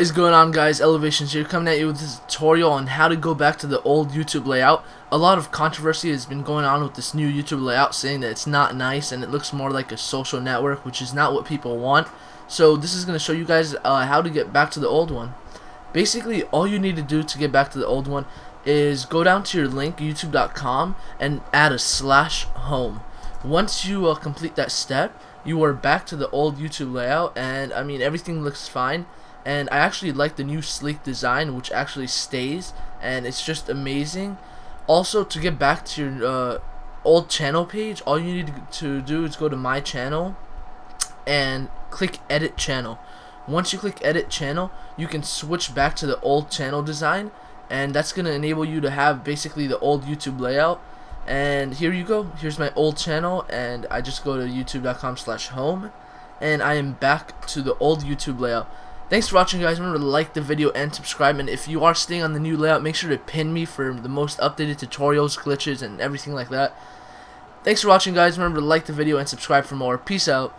is going on guys? eLeVaTiiONz here coming at you with this tutorial on how to go back to the old YouTube layout. A lot of controversy has been going on with this new YouTube layout saying that it's not nice and it looks more like a social network which is not what people want. So this is going to show you guys uh, how to get back to the old one. Basically all you need to do to get back to the old one is go down to your link youtube.com and add a slash home once you uh, complete that step you are back to the old YouTube layout and I mean everything looks fine. And I actually like the new sleek design which actually stays and it's just amazing. Also to get back to your uh, old channel page all you need to do is go to my channel and click edit channel. Once you click edit channel you can switch back to the old channel design and that's gonna enable you to have basically the old YouTube layout and here you go here's my old channel and I just go to youtube.com slash home and I am back to the old YouTube layout Thanks for watching guys, remember to like the video and subscribe, and if you are staying on the new layout, make sure to pin me for the most updated tutorials, glitches, and everything like that. Thanks for watching guys, remember to like the video and subscribe for more. Peace out.